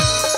Bye.